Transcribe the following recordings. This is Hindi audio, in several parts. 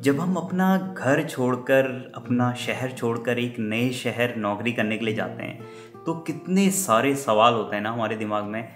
जब हम अपना घर छोड़कर, अपना शहर छोड़कर, एक नए शहर नौकरी करने के लिए जाते हैं तो कितने सारे सवाल होते हैं ना हमारे दिमाग में।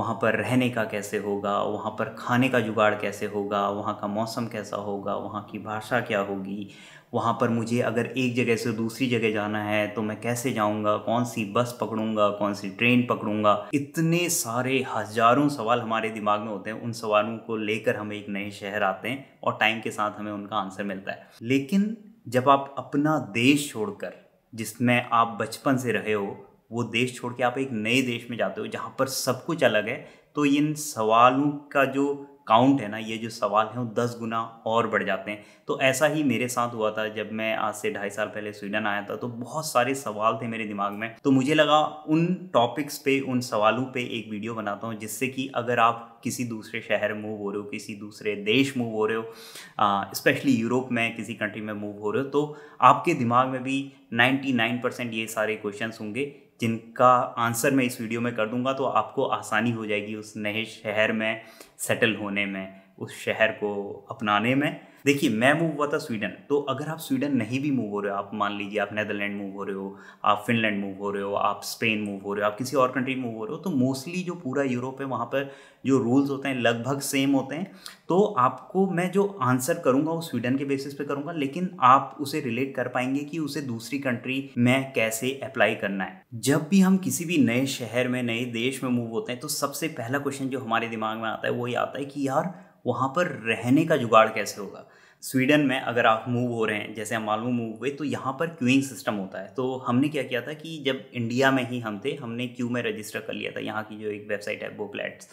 वहाँ पर रहने का कैसे होगा, वहाँ पर खाने का जुगाड़ कैसे होगा, वहाँ का मौसम कैसा होगा, वहाँ की भाषा क्या होगी, वहाँ पर मुझे अगर एक जगह से दूसरी जगह जाना है तो मैं कैसे जाऊँगा, कौन सी बस पकड़ूँगा, कौन सी ट्रेन पकड़ूँगा? इतने सारे हज़ारों सवाल हमारे दिमाग में होते हैं, उन सवालों को लेकर हम एक नए शहर आते हैं और टाइम के साथ हमें उनका आंसर मिलता है। लेकिन जब आप अपना देश छोड़कर, जिसमें आप बचपन से रहे हो वो देश छोड़ के आप एक नए देश में जाते हो जहाँ पर सब कुछ अलग है तो इन सवालों का जो काउंट है ना, ये जो सवाल हैं वो दस गुना और बढ़ जाते हैं। तो ऐसा ही मेरे साथ हुआ था जब मैं आज से ढाई साल पहले स्वीडन आया था तो बहुत सारे सवाल थे मेरे दिमाग में। तो मुझे लगा उन टॉपिक्स पे, उन सवालों पे एक वीडियो बनाता हूँ जिससे कि अगर आप किसी दूसरे शहर मूव हो रहे हो, किसी दूसरे देश मूव हो रहे हो स्पेशली यूरोप में किसी कंट्री में मूव हो रहे हो तो आपके दिमाग में भी 99 परसेंट ये सारे क्वेश्चंस होंगे। जिनका आंसर मैं इस वीडियो में कर दूँगा तो आपको आसानी हो जाएगी उस नए शहर में सेटल होने में, उस शहर को अपनाने में। देखिए, मैं मूव हुआ था स्वीडन तो अगर आप स्वीडन नहीं भी मूव हो रहे हो, आप मान लीजिए आप नेदरलैंड मूव हो रहे हो, आप फिनलैंड मूव हो रहे हो, आप स्पेन मूव हो रहे हो, आप किसी और कंट्री मूव हो रहे हो तो मोस्टली जो पूरा यूरोप है, वहाँ पर जो रूल्स होते हैं, लगभग सेम होते हैं। तो आपको मैं जो आंसर करूँगा, वो स्वीडन के बेसिस पे करूँगा, लेकिन आप उसे रिलेट कर पाएँगे कि उसे दूसरी कंट्री में कैसे अप्लाई करना है। जब भी हम किसी भी नए शहर में, नए देश में मूव होते हैं तो सबसे पहला क्वेश्चन जो हमारे दिमाग में आता है वो ये आता है कि यार वहाँ पर रहने का जुगाड़ कैसे होगा? स्वीडन में अगर आप मूव हो रहे हैं, जैसे हम मालूम मूव हुए तो यहाँ पर क्यूइंग सिस्टम होता है। तो हमने क्या किया था कि जब इंडिया में ही हम थे, हमने क्यू में रजिस्टर कर लिया था। यहाँ की जो एक वेबसाइट है बोकलेट्स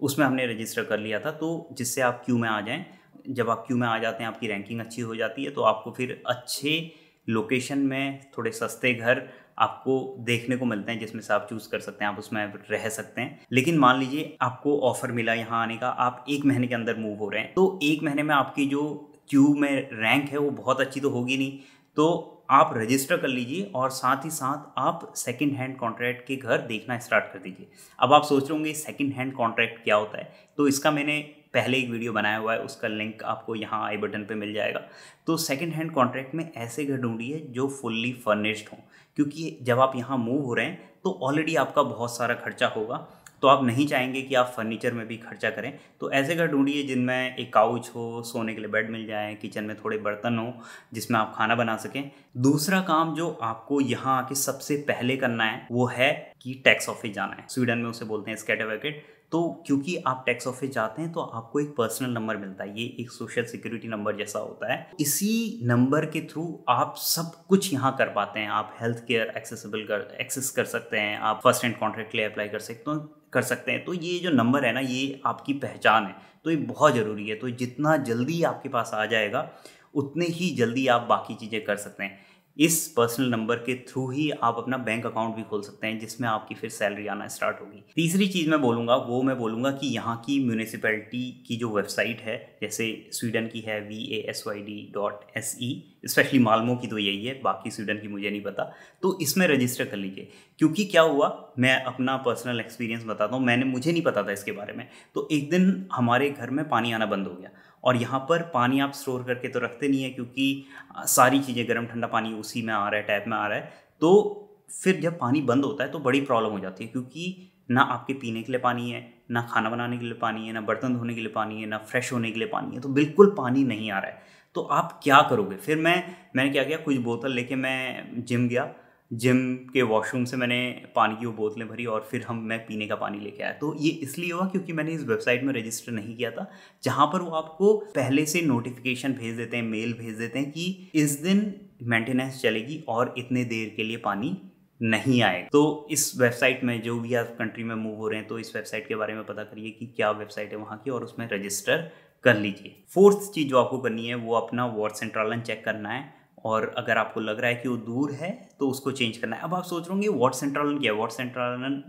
उसमें हमने रजिस्टर कर लिया था। तो जिससे आप क्यू में आ जाएँ, जब आप क्यू में आ जाते हैं, आपकी रैंकिंग अच्छी हो जाती है तो आपको फिर अच्छे लोकेशन में थोड़े सस्ते घर आपको देखने को मिलते हैं, जिसमें से आप चूज़ कर सकते हैं, आप उसमें रह सकते हैं। लेकिन मान लीजिए आपको ऑफ़र मिला यहाँ आने का, आप एक महीने के अंदर मूव हो रहे हैं तो एक महीने में आपकी जो क्यू में रैंक है, वो बहुत अच्छी तो होगी नहीं। तो आप रजिस्टर कर लीजिए और साथ ही साथ आप सेकंड हैंड कॉन्ट्रैक्ट के घर देखना स्टार्ट कर दीजिए। अब आप सोच रहे होंगे सेकंड हैंड कॉन्ट्रैक्ट क्या होता है? तो इसका मैंने पहले एक वीडियो बनाया हुआ है, उसका लिंक आपको यहाँ आई बटन पे मिल जाएगा। तो सेकंड हैंड कॉन्ट्रैक्ट में ऐसे घर ढूंढिए जो फुल्ली फर्निश्ड हों, क्योंकि जब आप यहाँ मूव हो रहे हैं तो ऑलरेडी आपका बहुत सारा खर्चा होगा। तो आप नहीं चाहेंगे कि आप फर्नीचर में भी खर्चा करें। तो ऐसे घर ढूंढिए जिनमें एक काउच हो, सोने के लिए बेड मिल जाए किचन में थोड़े बर्तन हो, जिसमें आप खाना बना सकें। दूसरा काम जो आपको यहाँ आके सबसे पहले करना है, वो है कि टैक्स ऑफ़िस जाना है। स्वीडन में उसे बोलते हैं स्केटेवैकेट तो क्योंकि आप टैक्स ऑफ़िस जाते हैं तो आपको एक पर्सनल नंबर मिलता है, ये एक सोशल सिक्योरिटी नंबर जैसा होता है। इसी नंबर के थ्रू आप सब कुछ यहाँ कर पाते हैं, आप हेल्थ केयर एक्सेसिबल कर एक्सेस कर सकते हैं, आप फ़र्स्ट हैंड कॉन्ट्रैक्ट के लिए अप्लाई कर सकते हो कर सकते हैं। तो ये जो नंबर है ना, ये आपकी पहचान है तो ये बहुत ज़रूरी है। तो जितना जल्दी आपके पास आ जाएगा, उतने ही जल्दी आप बाकी चीज़ें कर सकते हैं। इस पर्सनल नंबर के थ्रू ही आप अपना बैंक अकाउंट भी खोल सकते हैं, जिसमें आपकी फिर सैलरी आना स्टार्ट होगी। तीसरी चीज़ मैं बोलूँगा, वो मैं बोलूँगा कि यहाँ की म्यूनिसिपैलिटी की जो वेबसाइट है, जैसे स्वीडन की है V A S Y D dot S E specially Malmo की तो यही है, बाकी स्वीडन की मुझे नहीं पता। तो इसमें रजिस्टर कर लीजिए, क्योंकि क्या हुआ, मैं अपना पर्सनल एक्सपीरियंस बताता हूँ, मैंने, मुझे नहीं पता था इसके बारे में। तो एक दिन हमारे घर में पानी आना बंद हो गया। और यहाँ पर पानी आप स्टोर करके तो रखते नहीं है क्योंकि सारी चीज़ें गर्म ठंडा पानी उसी में आ रहा है टैप में आ रहा है। तो फिर जब पानी बंद होता है तो बड़ी प्रॉब्लम हो जाती है क्योंकि ना आपके पीने के लिए पानी है, ना खाना बनाने के लिए पानी है, ना बर्तन धोने के लिए पानी है, ना फ्रेश होने के लिए पानी है तो बिल्कुल पानी नहीं आ रहा है। तो आप क्या करोगे? फिर मैं, मैंने क्या किया? कुछ बोतल लेके मैं जिम गया। जिम के वॉशरूम से मैंने पानी की वो बोतलें भरी और फिर हम, मैं पीने का पानी लेके आया। तो ये इसलिए हुआ क्योंकि मैंने इस वेबसाइट में रजिस्टर नहीं किया था, जहाँ पर वो आपको पहले से नोटिफिकेशन भेज देते हैं, मेल भेज देते हैं कि इस दिन मेंटेनेंस चलेगी और इतने देर के लिए पानी नहीं आए तो इस वेबसाइट में जो भी आप कंट्री में मूव हो रहे हैं तो इस वेबसाइट के बारे में पता करिए कि क्या वेबसाइट है वहाँ की और उसमें रजिस्टर कर लीजिए। फोर्थ चीज़ जो आपको करनी है, वो अपना वॉट सेंट्रालन चेक करना है। और अगर आपको लग रहा है कि वो दूर है तो उसको चेंज करना है। अब आप सोच रहे होंगे सेंट्रालन क्या। है वार्ड सेंट्रालन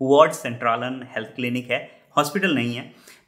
वार्ड सेंट्रालन हेल्थ क्लिनिक है, हॉस्पिटल नहीं है।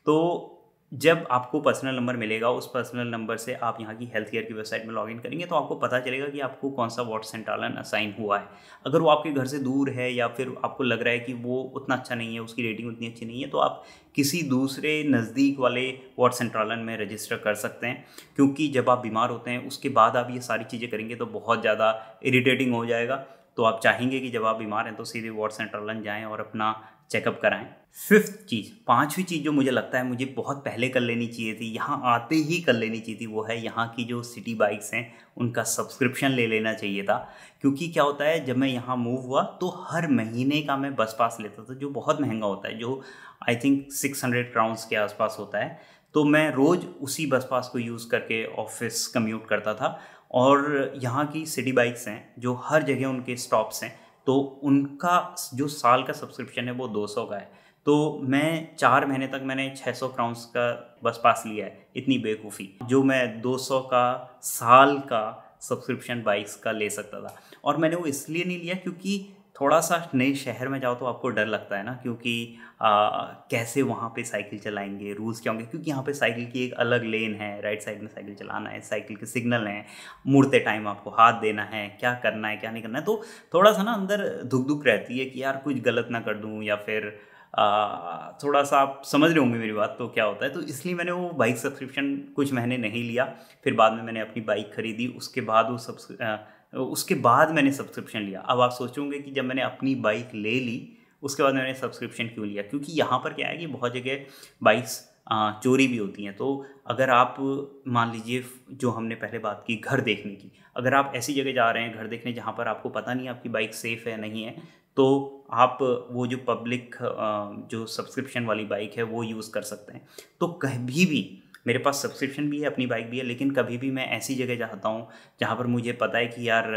तो जब आपको पर्सनल नंबर मिलेगा, उस पर्सनल नंबर से आप यहाँ की हेल्थ केयर की वेबसाइट में लॉगिन करेंगे तो आपको पता चलेगा कि आपको कौन सा वार्ड सेंट्रालन असाइन हुआ है। अगर वो आपके घर से दूर है या फिर आपको लग रहा है कि वो उतना अच्छा नहीं है, उसकी रेटिंग उतनी अच्छी नहीं है तो आप किसी दूसरे नज़दीक वाले वार्ड सेंट्रालन में रजिस्टर कर सकते हैं। क्योंकि जब आप बीमार होते हैं, उसके बाद आप ये सारी चीज़ें करेंगे तो बहुत ज़्यादा इरीटेटिंग हो जाएगा। तो आप चाहेंगे कि जब आप बीमार हैं तो सीधे वार्ड सेंट्रालन जाएँ और अपना चेकअप कराएँ। फिफ्थ चीज़, पांचवी चीज़ जो मुझे लगता है मुझे बहुत पहले कर लेनी चाहिए थी, यहाँ आते ही कर लेनी चाहिए थी, वो है यहाँ की जो सिटी बाइक्स हैं, उनका सब्सक्रिप्शन ले लेना चाहिए था। क्योंकि क्या होता है, जब मैं यहाँ मूव हुआ तो हर महीने का मैं बस पास लेता था, जो बहुत महँगा होता है, जो I think six hundred crowns के आसपास होता है। तो मैं रोज़ उसी बस पास को यूज़ करके ऑफ़िस कम्यूट करता था। और यहाँ की सिटी बाइक्स हैं, जो हर जगह उनके स्टॉप्स हैं तो उनका जो साल का सब्सक्रिप्शन है वो 200 का है। तो मैं चार महीने तक मैंने 600 क्राउंस का बस पास लिया है, इतनी बेवकूफ़ी। जो मैं 200 का साल का सब्सक्रिप्शन बाइक्स का ले सकता था। और मैंने वो इसलिए नहीं लिया क्योंकि थोड़ा सा नए शहर में जाओ तो आपको डर लगता है ना क्योंकि आ, कैसे वहाँ पे साइकिल चलाएँगे रूल्स क्या होंगे? क्योंकि यहाँ पे साइकिल की एक अलग लेन है राइट साइड में साइकिल चलाना है साइकिल के सिग्नल हैं मुड़ते टाइम आपको हाथ देना है क्या करना है क्या नहीं करना है तो थोड़ा सा ना अंदर दुख दुख रहती है कि यार कुछ गलत ना कर दूँ या फिर आ, थोड़ा सा आप समझ रहे होंगे मेरी बात तो क्या होता है तो इसलिए मैंने वो बाइक सब्सक्रिप्शन कुछ महीने नहीं लिया फिर बाद में मैंने अपनी बाइक खरीदी उसके बाद वो सब्स उसके बाद मैंने सब्सक्रिप्शन लिया। अब आप सोचोगे कि जब मैंने अपनी बाइक ले ली, उसके बाद मैंने सब्सक्रिप्शन क्यों लिया? क्योंकि यहाँ पर क्या है कि बहुत जगह बाइक्स चोरी भी होती हैं। तो अगर आप, मान लीजिए, जो हमने पहले बात की, घर देखने की, अगर आप ऐसी जगह जा रहे हैं घर देखने जहाँ पर आपको पता नहीं आपकी बाइक सेफ़ है, नहीं है तो आप वो जो पब्लिक जो सब्सक्रिप्शन वाली बाइक है, वो यूज़ कर सकते हैं। तो कभी भी मेरे पास सब्सक्रिप्शन भी है अपनी बाइक भी है लेकिन कभी भी मैं ऐसी जगह जाता हूँ जहाँ पर मुझे पता है कि यार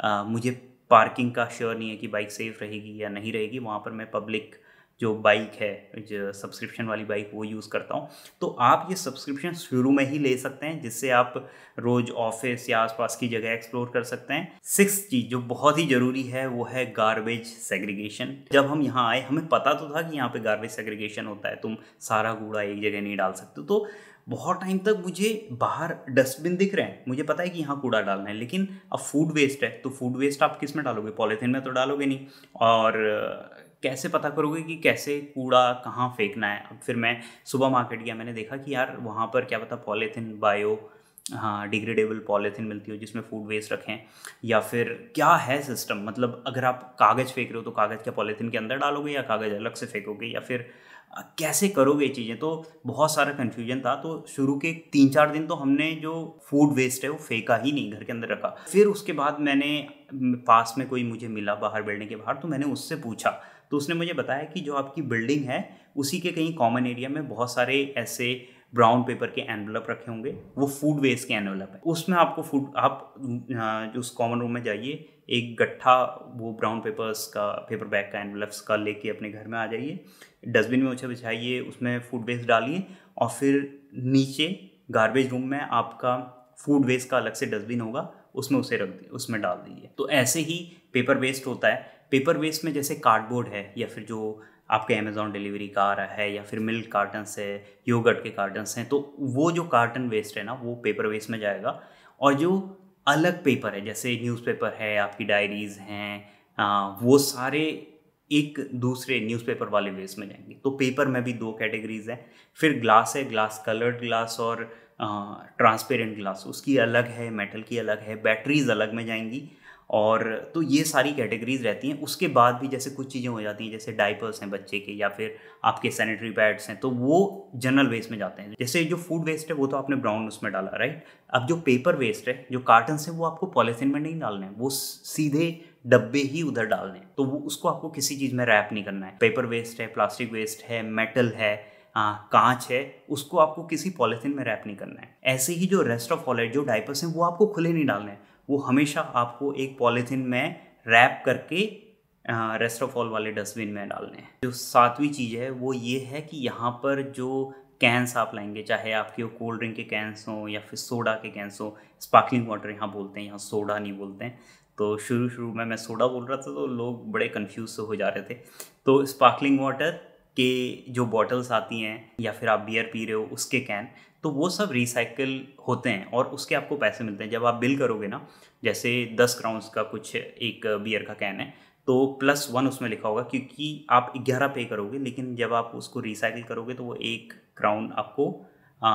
आ, मुझे पार्किंग का श्योर नहीं है कि बाइक सेफ़ रहेगी या नहीं रहेगी। वहाँ पर मैं पब्लिक जो बाइक है जो सब्सक्रिप्शन वाली बाइक वो यूज़ करता हूँ। तो आप ये सब्सक्रिप्शन शुरू में ही ले सकते हैं जिससे आप रोज़ ऑफ़िस या आसपास की जगह एक्सप्लोर कर सकते हैं। सिक्स चीज़ जो बहुत ही ज़रूरी है वो है गार्बेज सेग्रीगेशन जब हम यहाँ आए हमें पता तो था कि यहाँ पे गार्बेज सेग्रीगेशन होता है तुम सारा कूड़ा एक जगह नहीं डाल सकते तो बहुत टाइम तक मुझे बाहर डस्टबिन दिख रहे हैं। मुझे पता है कि यहाँ कूड़ा डालना है, लेकिन अब फ़ूड वेस्ट है तो फ़ूड वेस्ट आप किसमें डालोगे? पॉलीथीन में तो डालोगे नहीं। और, कैसे पता करोगे कि कैसे कूड़ा कहाँ फेंकना है? अब फिर मैं सुबह मार्केट गया, मैंने देखा कि यार, वहाँ पर क्या पता पॉलीथीन बायो हाँ डिग्रेडेबल पॉलीथीन मिलती हो, जिसमें फ़ूड वेस्ट रखें। या फिर क्या है सिस्टम मतलब अगर आप कागज़ फेंक रहे हो तो कागज़ क्या पॉलीथीन के अंदर डालोगे या कागज़ अलग से फेंकोगे? या फिर कैसे करोगे ये चीज़ें? तो बहुत सारा कन्फ्यूज़न था। तो शुरू के तीन चार दिन तो हमने जो फ़ूड वेस्ट है, वो फेंका ही नहीं, घर के अंदर रखा। फिर उसके बाद मैंने पास में कोई मुझे मिला बाहर बिल्डिंग के बाहर तो मैंने उससे पूछा। तो उसने मुझे बताया कि जो आपकी बिल्डिंग है, उसी के कहीं कॉमन एरिया में बहुत सारे ऐसे ब्राउन पेपर के एनवलप रखे होंगे। वो फ़ूड वेस्ट के एनवलप है। उसमें आपको फ़ूड आप उस कॉमन रूम में जाइए एक गट्ठा वो ब्राउन पेपर्स का पेपर बैग का एनवलप्स का लेके अपने घर में आ जाइए। डस्टबिन में उसे बिछाइए, उसमें फ़ूड वेस्ट डालिए और फिर नीचे गार्बेज रूम में आपका फ़ूड वेस्ट का अलग से डस्टबिन होगा, उसमें उसे रख दिए उसमें डाल दीजिए। तो ऐसे ही पेपर वेस्ट होता है। पेपर वेस्ट में जैसे कार्डबोर्ड है या फिर जो आपके अमेज़ॉन डिलीवरी का आ रहा है या फिर मिल्क कार्टन्स है योगर्ट के कार्टन्स हैं तो वो जो कार्टन वेस्ट है ना, वो पेपर वेस्ट में जाएगा। और जो अलग पेपर है, जैसे न्यूज़पेपर है, आपकी डायरीज़ हैं वो सारे एक दूसरे न्यूज़पेपर वाले वेस में जाएँगे। तो पेपर में भी दो कैटेगरीज हैं, फिर ग्लास है ग्लास कलर्ड ग्लास और ट्रांसपेरेंट ग्लास उसकी अलग है मेटल की अलग है बैटरीज अलग में जाएँगी। और तो ये सारी कैटेगरीज रहती हैं। उसके बाद भी जैसे कुछ चीज़ें हो जाती हैं जैसे डाइपर्स हैं बच्चे के या फिर आपके सैनिटरी पैड्स हैं तो वो जनरल वेस्ट में जाते हैं। जैसे जो फ़ूड वेस्ट है वो तो आपने ब्राउन उसमें डाला राइट अब जो पेपर वेस्ट है जो कार्टन है वो आपको पॉलीथीन में नहीं डालने हैं वो सीधे डब्बे ही उधर डालने हैं। तो वो उसको आपको किसी चीज़ में रैप नहीं करना है। पेपर वेस्ट है प्लास्टिक वेस्ट है मेटल है आ, कांच है उसको आपको किसी पॉलीथीन में रैप नहीं करना है। ऐसे ही जो रेस्ट ऑफ़ ऑल जो डाइपर्स हैं वो आपको खुले नहीं डालने हैं। वो हमेशा आपको एक पॉलीथीन में रैप करके रेस्ट ऑफ़ ऑल वाले डस्टबिन में डालने हैं। जो सातवीं चीज़ है, वो ये है कि यहाँ पर जो कैंस आप लाएँगे, चाहे आपके कोल्ड ड्रिंक के कैंस हों या फिर सोडा के कैंस हों स्पार्कलिंग वाटर यहाँ बोलते हैं, यहाँ सोडा नहीं बोलते हैं। तो शुरू शुरू में मैं सोडा बोल रहा था तो लोग बड़े कन्फ्यूज़ हो जा रहे थे। तो स्पार्कलिंग वाटर के जो बॉटल्स आती हैं या फिर आप बियर पी रहे हो उसके कैन तो वो सब रिसाइकल होते हैं और उसके आपको पैसे मिलते हैं। जब आप बिल करोगे ना जैसे दस क्राउंस का कुछ एक बियर का कैन है तो प्लस वन उसमें लिखा होगा क्योंकि आप ग्यारह पे करोगे लेकिन जब आप उसको रिसाइकिल करोगे तो वो एक क्राउन आपको आ,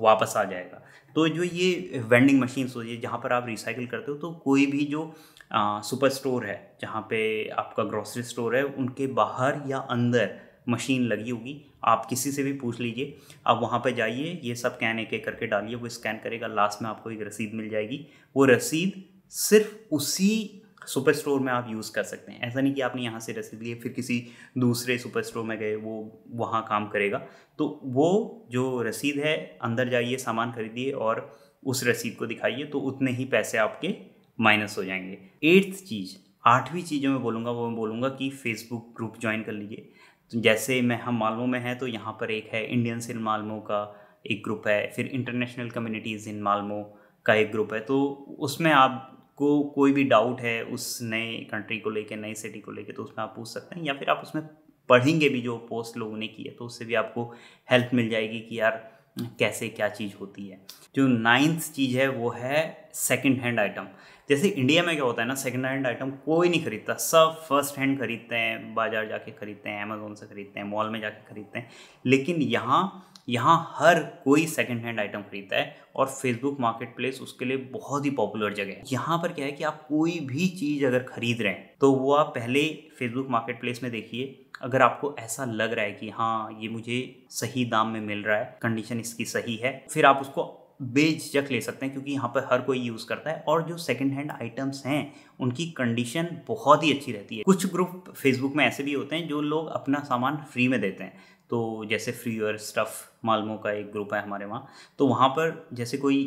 वापस आ जाएगा। तो जो ये वेंडिंग मशीन सोचिए जहाँ पर आप रिसाइकिल करते हो तो कोई भी जो आ, सुपर स्टोर है जहाँ पे आपका ग्रॉसरी स्टोर है उनके बाहर या अंदर मशीन लगी होगी। आप किसी से भी पूछ लीजिए। आप वहाँ पर जाइए, ये सब कैन एक एक करके डालिए, वो स्कैन करेगा लास्ट में आपको एक रसीद मिल जाएगी। वो रसीद सिर्फ़ उसी सुपर स्टोर में आप यूज़ कर सकते हैं। ऐसा नहीं कि आपने यहाँ से रसीद लिए फिर किसी दूसरे सुपर स्टोर में गए, वो वहाँ काम करेगा। तो वो जो रसीद है, अंदर जाइए, सामान खरीदिए और उस रसीद को दिखाइए तो उतने ही पैसे आपके माइनस हो जाएँगे। एट्थ चीज़, आठवीं चीज़ जो मैं बोलूँगा, वो मैं बोलूँगा कि फेसबुक ग्रुप ज्वाइन कर लीजिए। जैसे मैं, हम मालमो में हैं तो यहाँ पर एक है इंडियंस इन मालमो का एक ग्रुप है, फिर इंटरनेशनल कम्युनिटीज़ इन मालमो का एक ग्रुप है। तो उसमें आपको कोई भी डाउट है उस नए कंट्री को लेके, नए सिटी को लेके तो उसमें आप पूछ सकते हैं, या फिर आप उसमें पढ़ेंगे भी जो पोस्ट लोगों ने की है तो उससे भी आपको हेल्प मिल जाएगी कि यार कैसे क्या चीज़ होती है। जो नाइन्थ चीज़ है, वो है सेकंड हैंड आइटम जैसे इंडिया में क्या होता है ना सेकंड हैंड आइटम कोई नहीं खरीदता। सब फ़र्स्ट हैंड खरीदते हैं, बाज़ार जाके खरीदते हैं अमेजोन से खरीदते हैं मॉल में जाके खरीदते हैं। लेकिन यहाँ यहाँ हर कोई सेकंड हैंड आइटम खरीदता है और फेसबुक मार्केट प्लेस उसके लिए बहुत ही पॉपुलर जगह है। यहाँ पर क्या है कि आप कोई भी चीज़ अगर खरीद रहे हैं तो वो आप पहले फेसबुक मार्केट प्लेस में देखिए। अगर आपको ऐसा लग रहा है कि हाँ ये मुझे सही दाम में मिल रहा है कंडीशन इसकी सही है, फिर आप उसको बेझक ले सकते हैं क्योंकि यहाँ पर हर कोई यूज़ करता है और जो सेकंड हैंड आइटम्स हैं, उनकी कंडीशन बहुत ही अच्छी रहती है। कुछ ग्रुप फेसबुक में ऐसे भी होते हैं जो लोग अपना सामान फ्री में देते हैं। तो जैसे फ्री और स्टफ़ मालमो का एक ग्रुप है हमारे वहाँ तो वहाँ पर जैसे कोई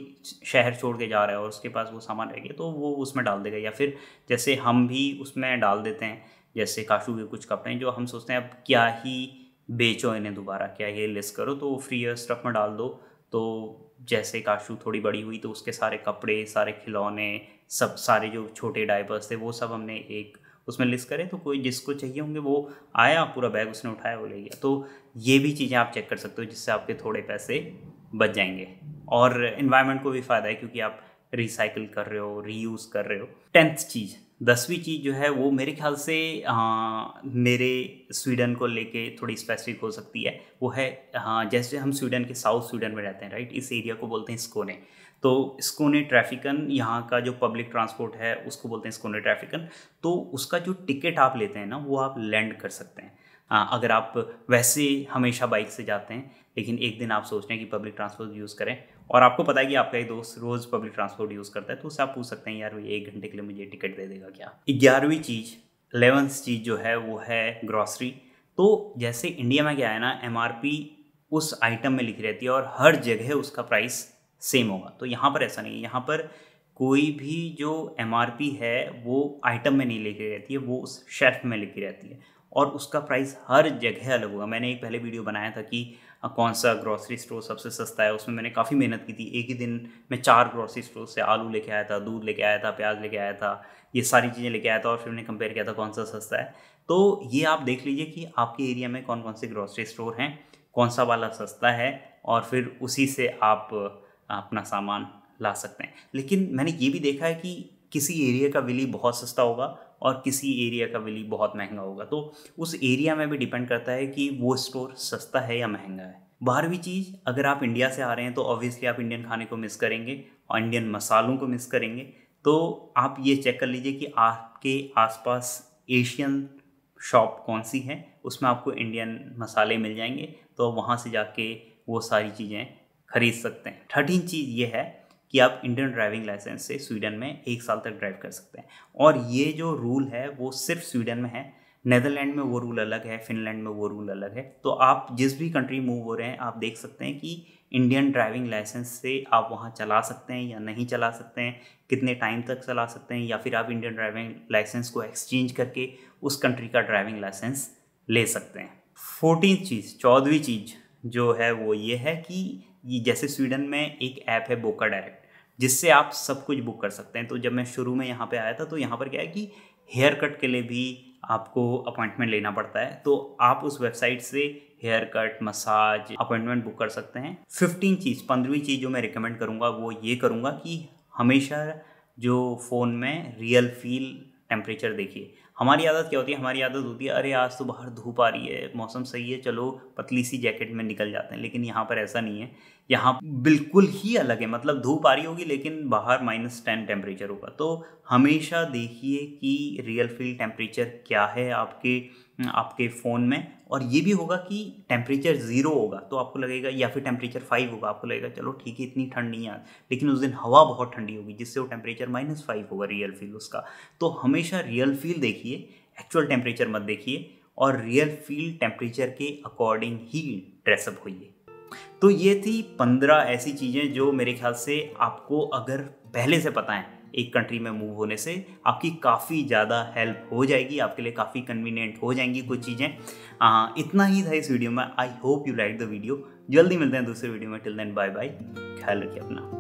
शहर छोड़ के जा रहा है और उसके पास वो सामान रह गया तो वो उसमें डाल देगा। या फिर जैसे हम भी उसमें डाल देते हैं, जैसे काशू के कुछ कपड़े हैं, जो हम सोचते हैं, अब क्या ही बेचो इन्हें दोबारा, क्या ये लिस्ट करो तो फ्री और स्टफ़ में डाल दो। तो जैसे काशू थोड़ी बड़ी हुई तो उसके सारे कपड़े, सारे खिलौने, सब सारे जो छोटे डाइपर्स थे, वो सब हमने एक उसमें लिस्ट करें तो कोई जिसको चाहिए होंगे वो आया, पूरा बैग उसने उठाया, वो ले गया। तो ये भी चीज़ें आप चेक कर सकते हो, जिससे आपके थोड़े पैसे बच जाएँगे। और इन्वायरमेंट को भी फ़ायदा है, क्योंकि आप रिसाइकिल कर रहे हो रीयूज़ कर रहे हो। टेंथ चीज़ दसवीं चीज़ जो है वो मेरे ख्याल से आ, मेरे स्वीडन को लेके थोड़ी स्पेसिफिक हो सकती है। वो है हाँ जैसे हम स्वीडन के साउथ स्वीडन में रहते हैं राइट इस एरिया को बोलते हैं स्कोने तो स्कोने ट्रैफिकन यहाँ का जो पब्लिक ट्रांसपोर्ट है उसको बोलते हैं स्कोने ट्रैफिकन तो उसका जो टिकट आप लेते हैं ना वो आप लैंड कर सकते हैं। आ, अगर आप वैसे हमेशा बाइक से जाते हैं लेकिन एक दिन आप सोच रहे हैं कि पब्लिक ट्रांसपोर्ट यूज़ करें और आपको पता है कि आपका एक दोस्त रोज़ पब्लिक ट्रांसपोर्ट यूज़ करता है तो उससे आप पूछ सकते हैं, यार ये एक घंटे के लिए मुझे टिकट दे देगा क्या? ग्यारहवीं चीज़ एलेवंथ चीज़ जो है, वो है ग्रॉसरी तो जैसे इंडिया में क्या है ना एमआरपी उस आइटम में लिखी रहती है और हर जगह उसका प्राइस सेम होगा। तो यहाँ पर ऐसा नहीं है, यहाँ पर कोई भी जो एमआरपी है, वो आइटम में नहीं लिखी रहती है, वो उस शेल्फ में लिखी रहती है और उसका प्राइस हर जगह अलग होगा। मैंने एक पहले वीडियो बनाया था कि कौन सा ग्रॉसरी स्टोर सबसे सस्ता है, उसमें मैंने काफ़ी मेहनत की थी। एक ही दिन मैं चार ग्रॉसरी स्टोर से आलू लेके आया था, दूध लेके आया था, प्याज लेके आया था, ये सारी चीज़ें लेके आया था और फिर मैंने कंपेयर किया था कौन सा सस्ता है। तो ये आप देख लीजिए कि आपके एरिया में कौन कौन से ग्रॉसरी स्टोर हैं, कौन सा वाला सस्ता है और फिर उसी से आप, अपना सामान ला सकते हैं। लेकिन मैंने ये भी देखा है कि किसी एरिया का विली बहुत सस्ता होगा और किसी एरिया का विली बहुत महँगा होगा। तो उस एरिया में भी डिपेंड करता है कि वो स्टोर सस्ता है या महँगा है। बारहवीं चीज़, अगर आप इंडिया से आ रहे हैं तो ऑब्वियसली आप इंडियन खाने को मिस करेंगे और इंडियन मसालों को मिस करेंगे। तो आप ये चेक कर लीजिए कि आपके आसपास एशियन शॉप कौन सी है, उसमें आपको इंडियन मसाले मिल जाएँगे तो वहाँ से जाके वो सारी चीज़ें खरीद सकते हैं। थर्टीन चीज़ ये है कि आप इंडियन ड्राइविंग लाइसेंस से स्वीडन में एक साल तक ड्राइव कर सकते हैं। और ये जो रूल है, वो सिर्फ़ स्वीडन में है। नेदरलैंड में वो रूल अलग है फिनलैंड में वो रूल अलग है। तो आप जिस भी कंट्री मूव हो रहे हैं, आप देख सकते हैं कि इंडियन ड्राइविंग लाइसेंस से आप वहाँ चला सकते हैं या नहीं चला सकते हैं, कितने टाइम तक चला सकते हैं, या फिर आप इंडियन ड्राइविंग लाइसेंस को एक्सचेंज करके उस कंट्री का ड्राइविंग लाइसेंस ले सकते हैं। फोर्टीन चीज़, चौदहवीं चीज़ जो है वो ये है कि ये जैसे स्वीडन में एक ऐप है बोका डायरेक्ट, जिससे आप सब कुछ बुक कर सकते हैं। तो जब मैं शुरू में यहाँ पे आया था तो यहाँ पर क्या है कि हेयर कट के लिए भी आपको अपॉइंटमेंट लेना पड़ता है। तो आप उस वेबसाइट से hair cut massage appointment book कर सकते हैं। फिफ्टीन चीज़, पंद्रहवीं चीज़ जो मैं रिकमेंड करूँगा, वो ये करूँगा कि हमेशा जो फ़ोन में रियल फील टेम्परेचर देखिए। हमारी आदत क्या होती है? हमारी आदत होती है, अरे आज तो बाहर धूप आ रही है, मौसम सही है, चलो पतली सी जैकेट में निकल जाते हैं। लेकिन यहाँ पर ऐसा नहीं है। यहाँ बिल्कुल ही अलग है। मतलब धूप आ रही होगी, लेकिन बाहर माइनस टेन टेम्परेचर होगा। तो हमेशा देखिए कि रियल फ़ील्ड टेम्परेचर क्या है आपके आपके फ़ोन में, और ये भी होगा कि टेम्परेचर ज़ीरो होगा तो आपको लगेगा या फिर टेम्परेचर फाइव होगा, आपको लगेगा, चलो ठीक है, इतनी ठंड नहीं है लेकिन उस दिन हवा बहुत ठंडी होगी, जिससे वो टेम्परेचर माइनस फाइव होगा रियल फील उसका। तो हमेशा रियल फील देखिए एक्चुअल टेम्परेचर मत देखिए, और रियल फील टेम्परेचर के अकॉर्डिंग ही ड्रेसअप होइए। तो ये थी पंद्रह ऐसी चीज़ें जो मेरे ख्याल से आपको अगर पहले से पता है एक कंट्री में मूव होने से आपकी काफ़ी ज़्यादा हेल्प हो जाएगी, आपके लिए काफ़ी कन्वीनियंट हो जाएँगी कुछ चीज़ें। इतना ही था इस वीडियो में। I hope you like the video जल्दी मिलते हैं दूसरे वीडियो में। टिल देन बाय बाय ख्याल रखिए अपना।